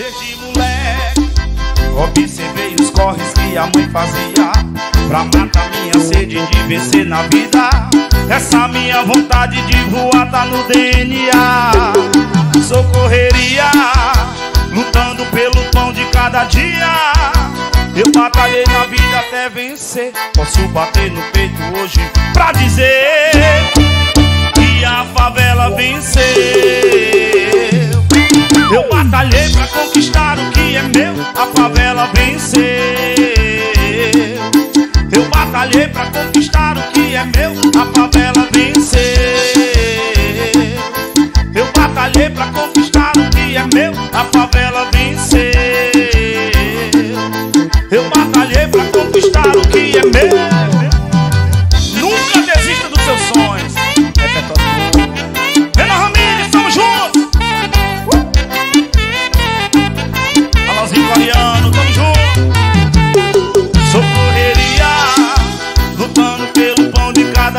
Desde moleque Observei os corres que a mãe fazia Pra matar minha sede de vencer na vida. Essa minha vontade de voar tá no DNA Socorreria Lutando pelo pão de cada dia. Eu batalhei na vida até vencer. Posso bater no peito hoje pra dizer Que a favela venceu. Eu batalhei pra conquistar o que é meu A favela venceu. Eu batalhei pra conquistar o que é meu A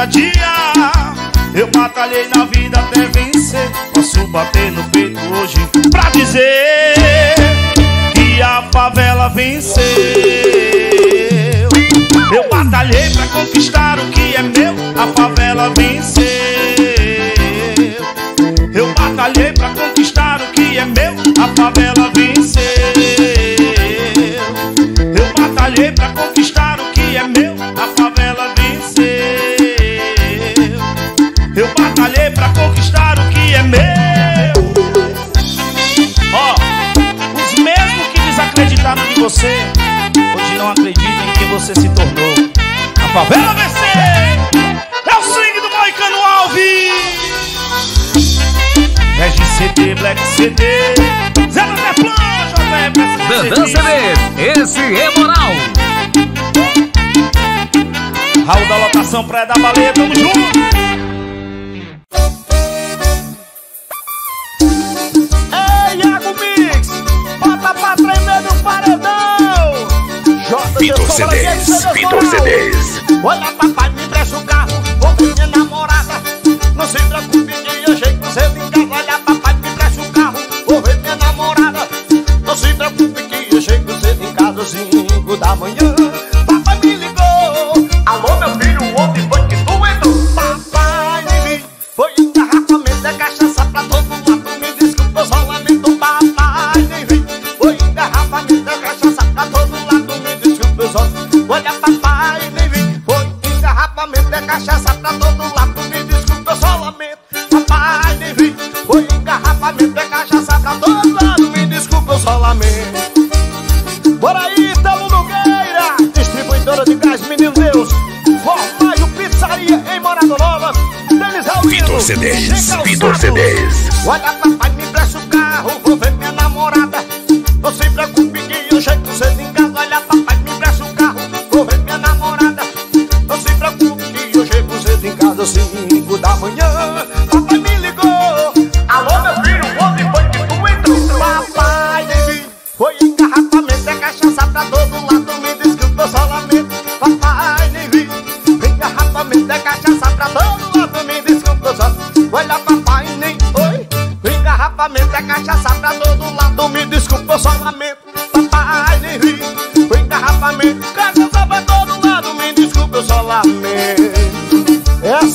cada dia. Eu batalhei na vida até vencer. Posso bater no peito hoje pra dizer Que a favela venceu. Eu batalhei pra conquistar o que é meu. A favela venceu CD, Black CD Zé Deflan, JF Dandan CD, esse é moral. Raul da lotação, Praia da Baleia, tamo junto Ei, Iago Mix, bota pra tremer no paredão. Vitor CDs, Vitor CDs. Olha, papai, me presta o carro, Amanhã cinco da manhã.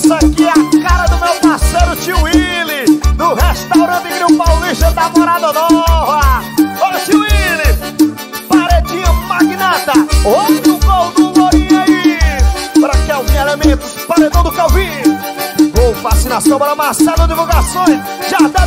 Essa aqui é a cara do meu parceiro tio Willy. Do restaurante Grill Paulista da Morada Nova. Ô, tio Willy. Paredinha magnata. Outro gol do Lourinho aí. Pra Kelvin Elementos, paredão do Calvin. Gol, fascinação para Marcelo Divulgações. Já dá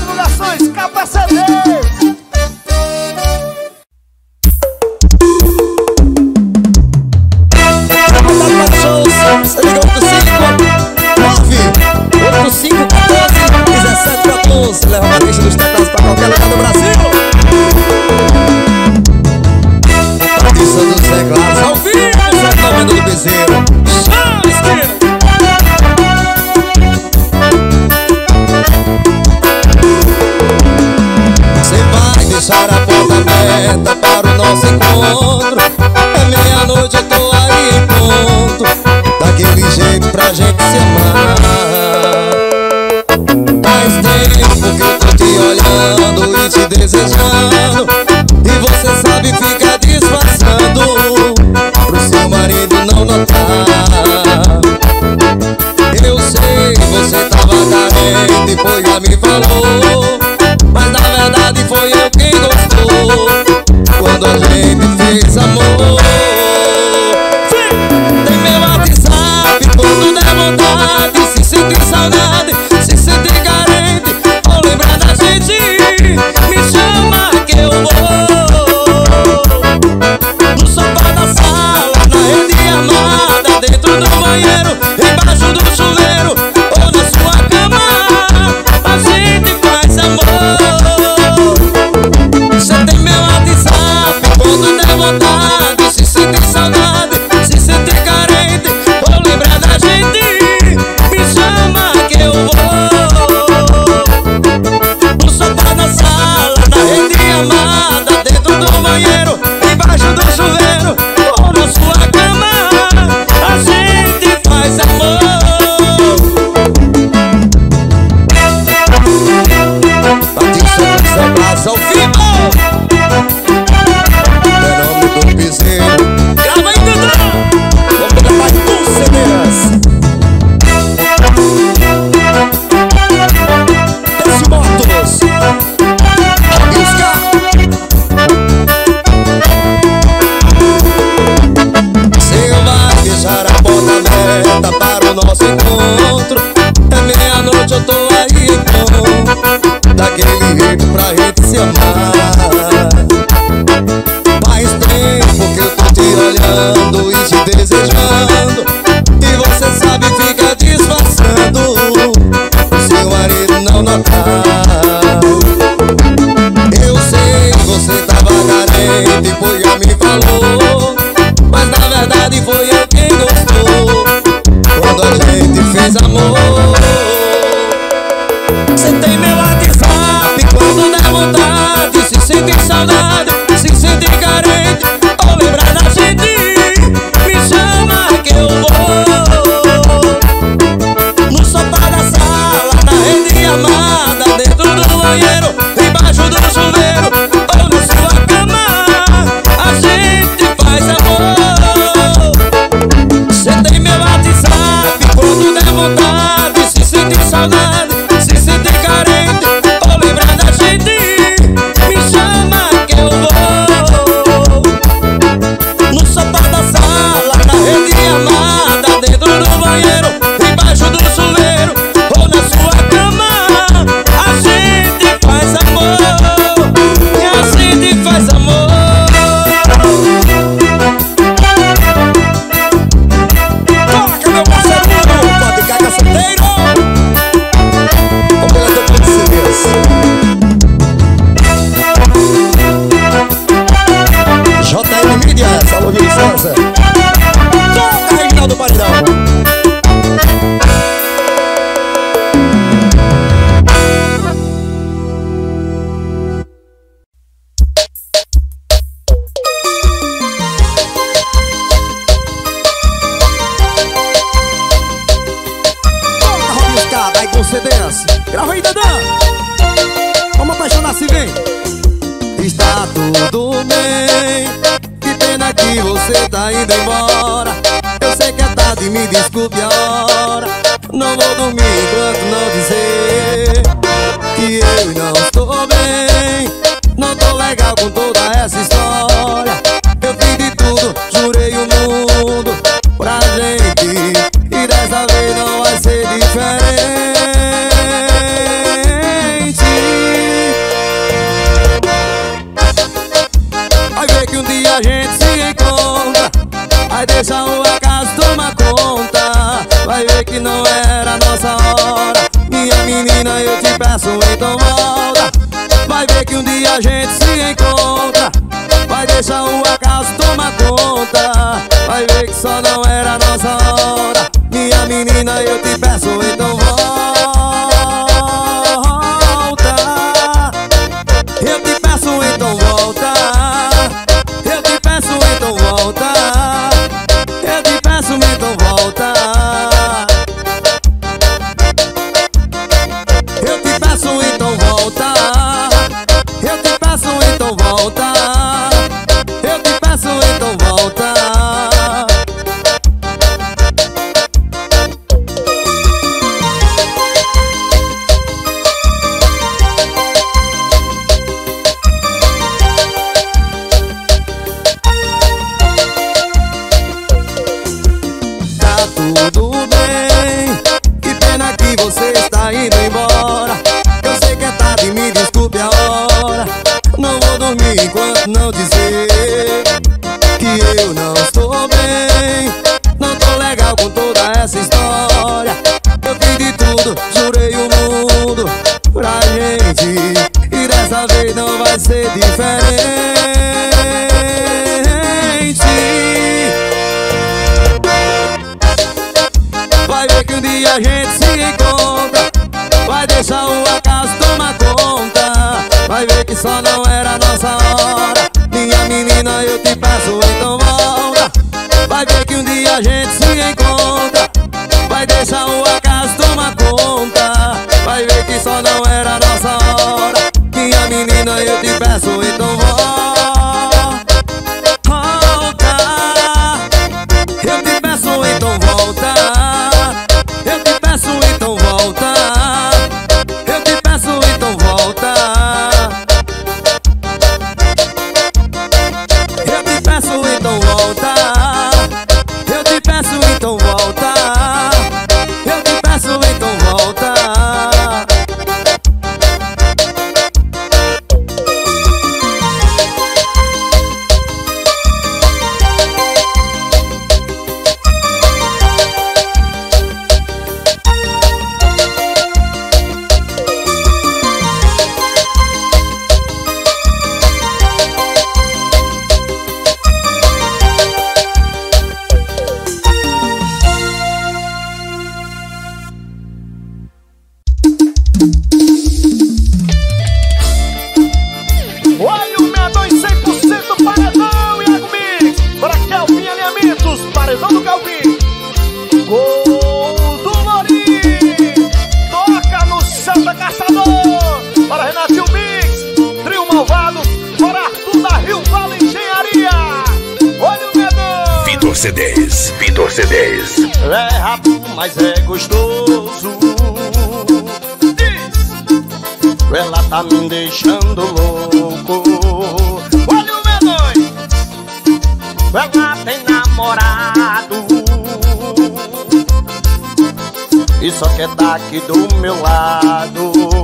tem se amar Faz tempo que eu tô te olhando e te desejando. E você sabe ficar disfarçando Pro seu marido não notar. Eu sei, que você tava carente e foi já me falou. Mas na verdade foi eu quem gostou. Quando a gente fez amor do paredão. Vai com cedência, grava aí, Dadã Vamos apaixonar-se, vem. Está tudo bem. Que pena que você está indo embora tarde, me desculpe a hora Não vou dormir enquanto não dizer Que eu não estou bem. Não tô legal com toda essa história. Eu fiz de tudo, jurei o mundo pra gente. E dessa vez não vai ser diferente. Vai ver que um dia a gente se encontra. Aí deixa o a gente se encontra. Vai deixar o acaso tomar conta. Vai ver que só não era nossa hora. Minha menina, eu te peço É rápido, mas é gostoso. Diz. Ela tá me deixando louco. Olha o medonho. Ela tem namorado. E só quer tá aqui do meu lado.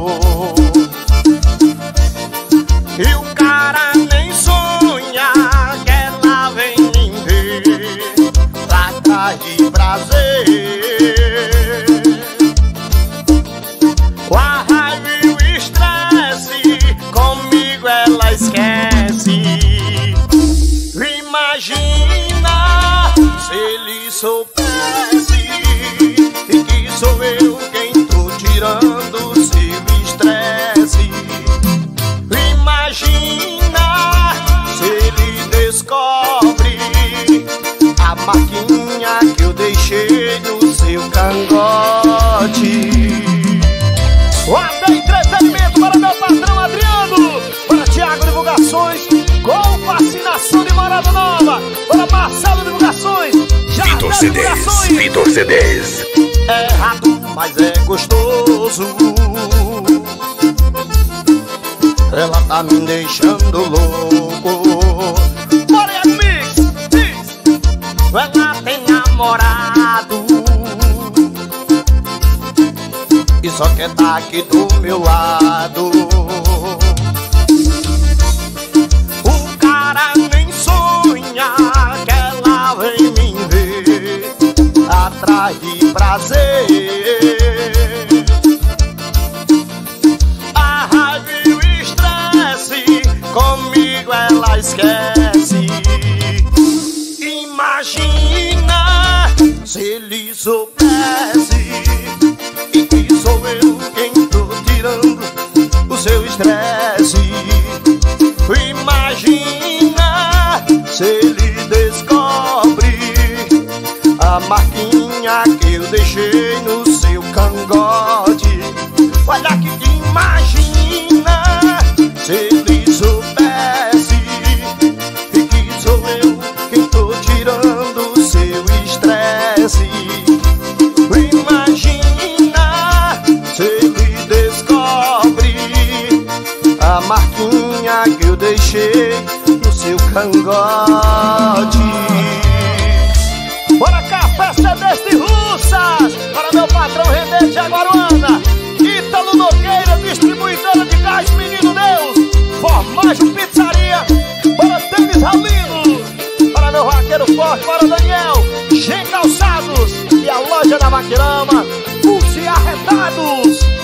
Com vacinação de Morada Nova, para Marcelo Divulgações, Vitor CDs. Divulgações. Vitor CDs. É errado, mas é gostoso. Ela tá me deixando louco. Iago Mix, diz. Ela tem namorado E só quer tá aqui do meu lado Atrás de prazer. A raiva e o estresse Comigo ela esquece. Imagina se ele soubesse E que sou eu quem tô tirando o seu estresse. Imagina se ele descobre A marquinha que eu deixei no seu cangote. Olha que imagina se ele soubesse E que sou eu quem tô tirando o seu estresse. Imagina se ele descobre A marquinha que eu deixei no seu cangote patrão René de Aguaruana Ítalo Nogueira, distribuidora de gás Menino Deus Forma Mágio Pizzaria, para Denis Raulino, para meu vaqueiro forte, para Daniel, G Calçados. E a loja da Maquirama, Pulse Arretados.